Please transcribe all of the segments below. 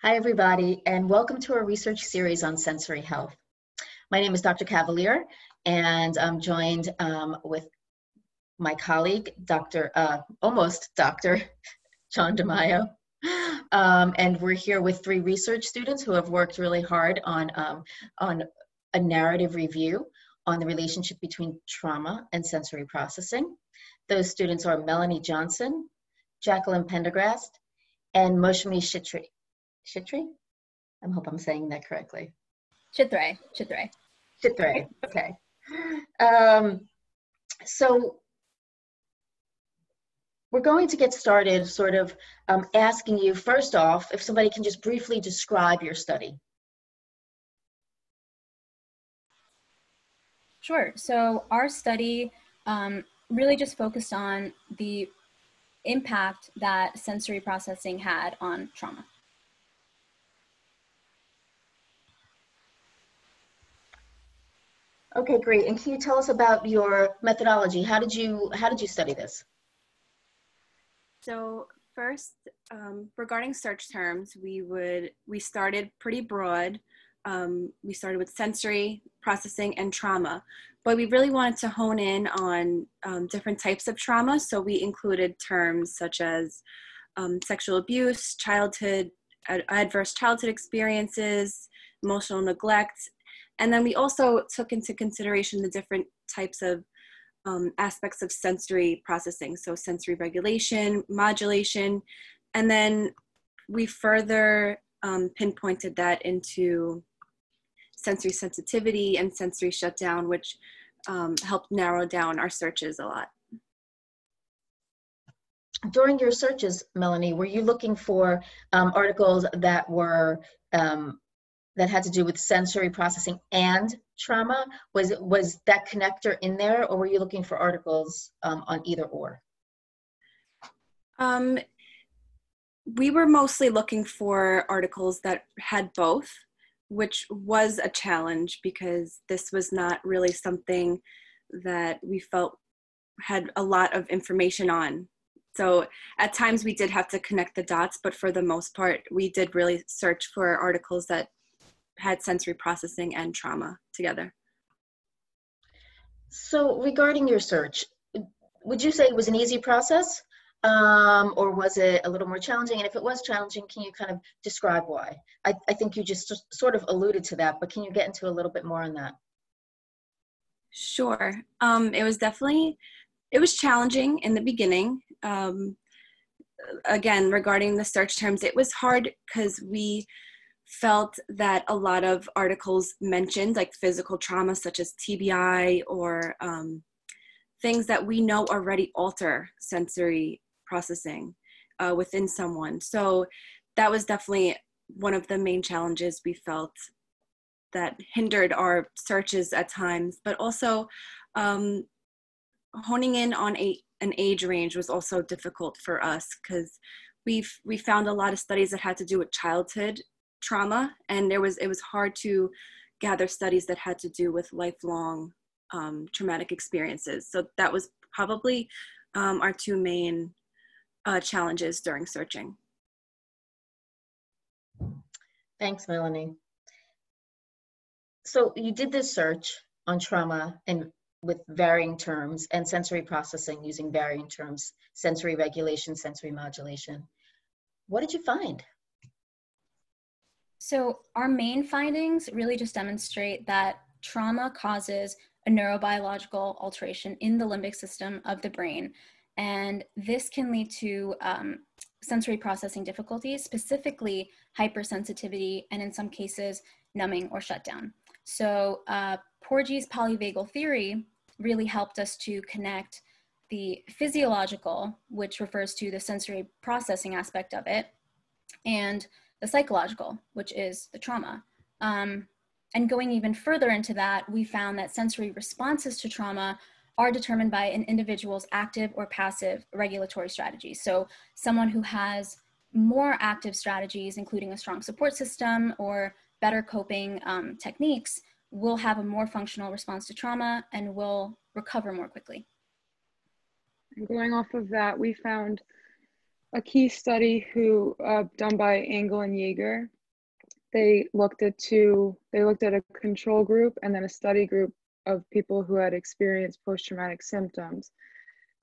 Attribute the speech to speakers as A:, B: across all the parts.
A: Hi, everybody, and welcome to our research series on sensory health. My name is Dr. Cavaliere, and I'm joined um, with my colleague, Dr. Uh, almost Dr. John Damiao. Um, and we're here with three research students who have worked really hard on, um, on a narrative review on the relationship between trauma and sensory processing. Those students are Melanie Johnson, Jacqueline Pendergrast, and Moshmi Shitri. Shitri? I hope I'm saying that correctly.
B: Chithre. Chithre.
A: Chithre. Okay. Um, so we're going to get started sort of um, asking you first off if somebody can just briefly describe your study.
B: Sure. So our study um, really just focused on the impact that sensory processing had on trauma.
A: Okay, great. And can you tell us about your methodology? How did you how did you study this?
C: So first, um, regarding search terms, we would we started pretty broad. Um, we started with sensory processing and trauma, but we really wanted to hone in on um, different types of trauma. So we included terms such as um, sexual abuse, childhood, ad- adverse childhood experiences, emotional neglect, and then we also took into consideration the different types of um, aspects of sensory processing, so sensory regulation, modulation, and then we further um, pinpointed that into sensory sensitivity and sensory shutdown, which um, helped narrow down our searches a lot.
A: During your searches, Melanie, were you looking for um, articles that were um, that had to do with sensory processing and trauma? Was was that connector in there, or were you looking for articles um, on either or?
C: Um, we were mostly looking for articles that had both, which was a challenge because this was not really something that we felt had a lot of information on. So at times we did have to connect the dots, but for the most part, we did really search for articles that had sensory processing and trauma together.
A: So regarding your search, would you say it was an easy process? Um, or was it a little more challenging? And if it was challenging, can you kind of describe why? I, I think you just sort of alluded to that, but can you get into a little bit more on that?
C: Sure. Um, it was definitely, it was challenging in the beginning. Um, again, regarding the search terms, it was hard because we felt that a lot of articles mentioned like physical trauma such as tbi or um, things that we know already alter sensory processing uh, within someone. So that was definitely one of the main challenges we felt that hindered our searches at times but also um, honing in on a, an age range was also difficult for us because we've we found a lot of studies that had to do with childhood trauma and there was it was hard to gather studies that had to do with lifelong um, traumatic experiences. So that was probably um, our two main uh, challenges during searching.
A: Thanks melanie. So you did this search on trauma and with varying terms and sensory processing using varying terms sensory regulation sensory modulation. What did you find
B: so, our main findings really just demonstrate that trauma causes a neurobiological alteration in the limbic system of the brain. And this can lead to um, sensory processing difficulties, specifically hypersensitivity, and in some cases, numbing or shutdown. So, uh, Porges' polyvagal theory really helped us to connect the physiological, which refers to the sensory processing aspect of it, and the psychological, which is the trauma. Um, and going even further into that, we found that sensory responses to trauma are determined by an individual's active or passive regulatory strategies. So, someone who has more active strategies, including a strong support system or better coping um, techniques, will have a more functional response to trauma and will recover more quickly.
D: going off of that, we found a key study who uh, done by Engel and Yeager. They looked at two. They looked at a control group and then a study group of people who had experienced post-traumatic symptoms,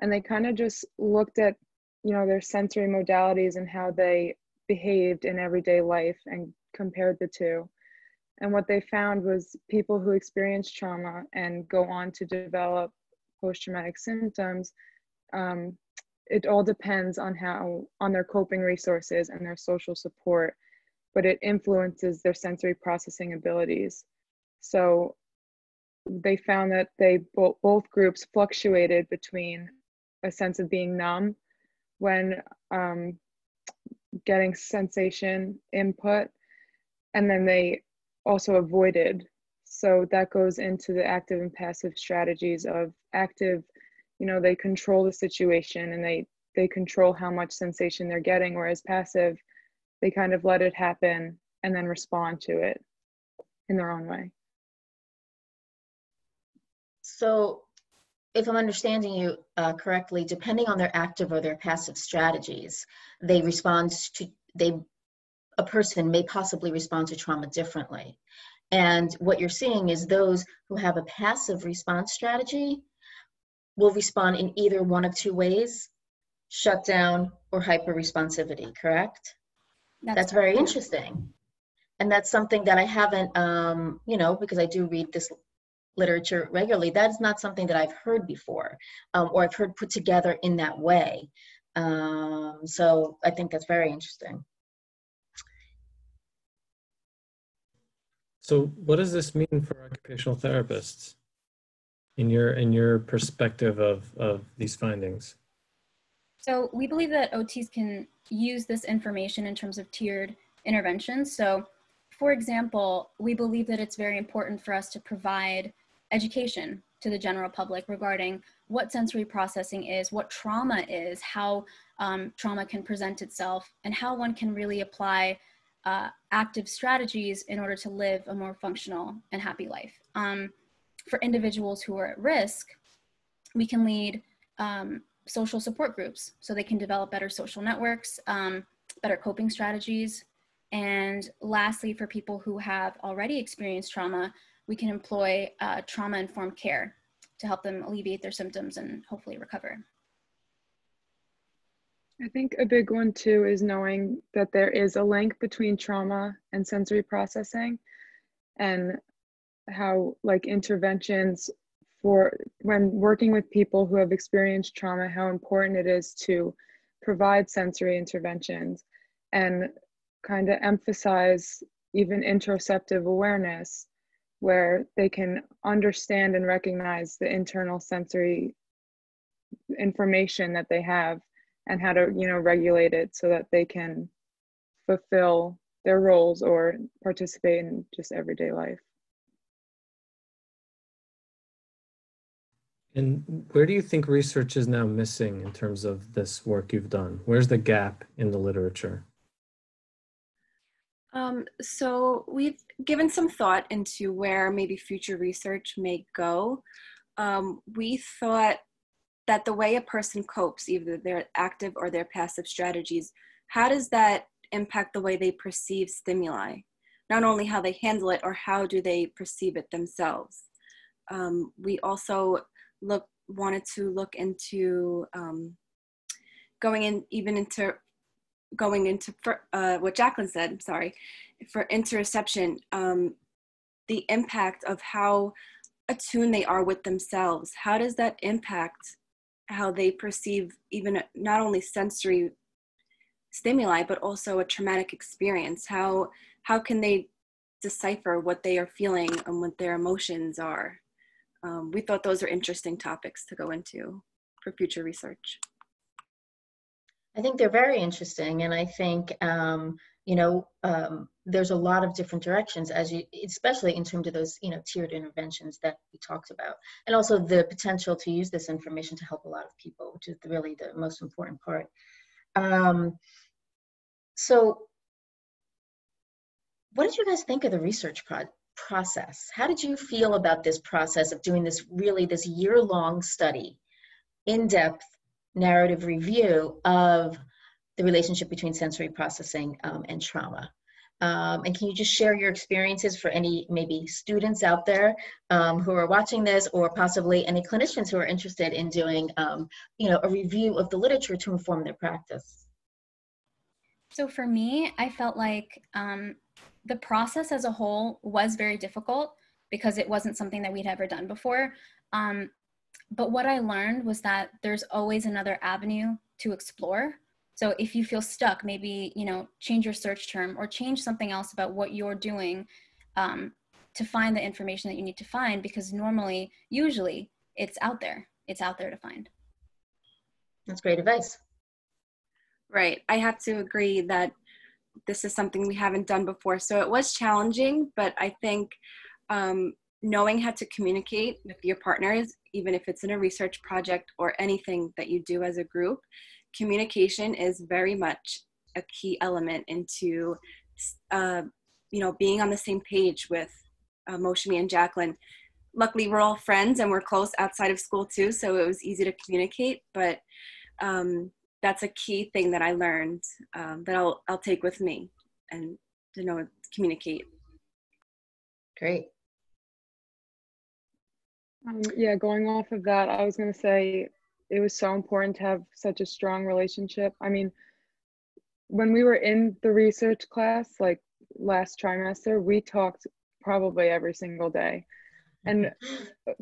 D: and they kind of just looked at you know their sensory modalities and how they behaved in everyday life and compared the two. And what they found was people who experience trauma and go on to develop post traumatic symptoms, um, it all depends on how, on their coping resources and their social support, but it influences their sensory processing abilities. So they found that they both, both groups fluctuated between a sense of being numb when um, getting sensation input and then they also avoided so that goes into the active and passive strategies of active you know they control the situation and they they control how much sensation they're getting whereas passive they kind of let it happen and then respond to it in their own way
A: so if i'm understanding you uh, correctly depending on their active or their passive strategies they respond to they a person may possibly respond to trauma differently. And what you're seeing is those who have a passive response strategy will respond in either one of two ways shutdown or hyper responsivity, correct? That's, that's very interesting. And that's something that I haven't, um, you know, because I do read this literature regularly, that is not something that I've heard before um, or I've heard put together in that way. Um, so I think that's very interesting.
E: So what does this mean for occupational therapists in your in your perspective of, of these findings?
B: So we believe that OTs can use this information in terms of tiered interventions. So for example, we believe that it's very important for us to provide education to the general public regarding what sensory processing is, what trauma is, how um, trauma can present itself, and how one can really apply uh, active strategies in order to live a more functional and happy life. Um, for individuals who are at risk, we can lead um, social support groups so they can develop better social networks, um, better coping strategies. And lastly, for people who have already experienced trauma, we can employ uh, trauma informed care to help them alleviate their symptoms and hopefully recover.
D: I think a big one too is knowing that there is a link between trauma and sensory processing and how like interventions for when working with people who have experienced trauma how important it is to provide sensory interventions and kind of emphasize even interoceptive awareness where they can understand and recognize the internal sensory information that they have and how to you know regulate it so that they can fulfill their roles or participate in just everyday life
E: and where do you think research is now missing in terms of this work you've done where's the gap in the literature
C: um, so we've given some thought into where maybe future research may go. Um, we thought that the way a person copes, either their active or their passive strategies, how does that impact the way they perceive stimuli? Not only how they handle it, or how do they perceive it themselves? Um, we also look wanted to look into um, going in even into going into uh, what Jacqueline said. Sorry for interception. Um, the impact of how attuned they are with themselves. How does that impact how they perceive even not only sensory stimuli but also a traumatic experience how how can they decipher what they are feeling and what their emotions are um, we thought those are interesting topics to go into for future research.
A: I think they're very interesting and i think um, you know um, there's a lot of different directions as you especially in terms of those you know tiered interventions that we talked about and also the potential to use this information to help a lot of people which is really the most important part. Um, so what did you guys think of the research pro- process how did you feel about this process of doing this really this year long study in-depth narrative review of the relationship between sensory processing um, and trauma. Um, and can you just share your experiences for any maybe students out there um, who are watching this or possibly any clinicians who are interested in doing um, you know, a review of the literature to inform their practice?
B: So for me, I felt like um, the process as a whole was very difficult because it wasn't something that we'd ever done before. Um, but what I learned was that there's always another avenue to explore. So if you feel stuck, maybe you know change your search term or change something else about what you're doing um, to find the information that you need to find. Because normally, usually, it's out there. It's out there to find.
A: That's great advice.
C: Right. I have to agree that this is something we haven't done before. So it was challenging, but I think um, knowing how to communicate with your partners, even if it's in a research project or anything that you do as a group, communication is very much a key element into, uh, you know, being on the same page with uh, Moushami and Jacqueline. Luckily, we're all friends and we're close outside of school too, so it was easy to communicate. But um, that's a key thing that I learned um, that I'll I'll take with me and to know communicate.
A: Great.
D: Um, yeah, going off of that, I was going to say it was so important to have such a strong relationship. I mean, when we were in the research class, like last trimester, we talked probably every single day. And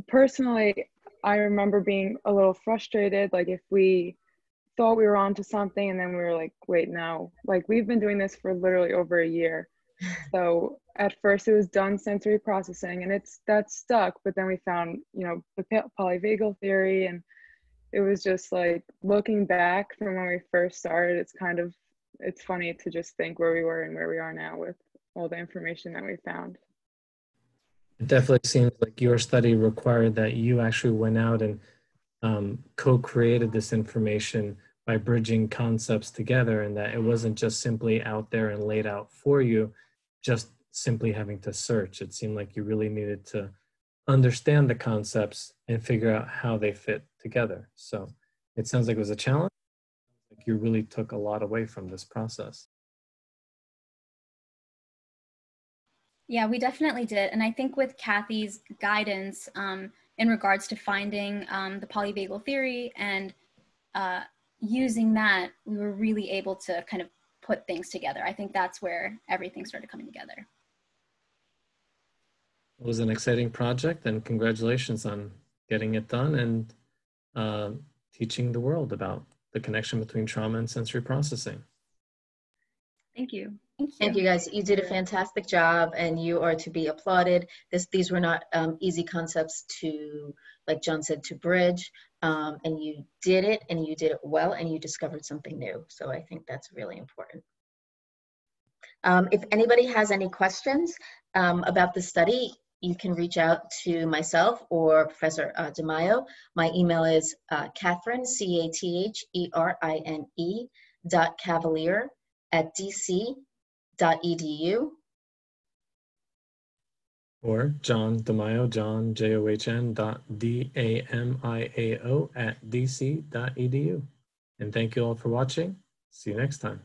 D: personally, I remember being a little frustrated, like if we thought we were onto something and then we were like, wait, no. Like we've been doing this for literally over a year. So at first it was done sensory processing and it's that stuck, but then we found, you know, the polyvagal theory and it was just like looking back from when we first started, it's kind of it's funny to just think where we were and where we are now with all the information that we found.
E: It definitely seems like your study required that you actually went out and um, co-created this information by bridging concepts together and that it wasn't just simply out there and laid out for you just simply having to search. It seemed like you really needed to understand the concepts and figure out how they fit together. So it sounds like it was a challenge. Like you really took a lot away from this process.
B: Yeah we definitely did. And i think with kathy's guidance um, in regards to finding um, the polyvagal theory and uh, using that, we were really able to kind of put things together. I think that's where everything started coming together.
E: It was an exciting project, and congratulations on getting it done and uh, teaching the world about the connection between trauma and sensory processing.
C: Thank you.
A: Thank you. Thank you guys. You did a fantastic job and you are to be applauded. This, these were not um, easy concepts to, like John said, to bridge. Um, and you did it and you did it well and you discovered something new. So I think that's really important. Um, if anybody has any questions um, about the study, you can reach out to myself or Professor uh, Damiao. My email is uh, Catherine, C-A-T-H-E-R-I-N-E dot Cavaliere at dc
E: or John Damiao, John, J-O-H-N dot D-A-M-I-A-O at dc dot edu. And thank you all for watching. See you next time.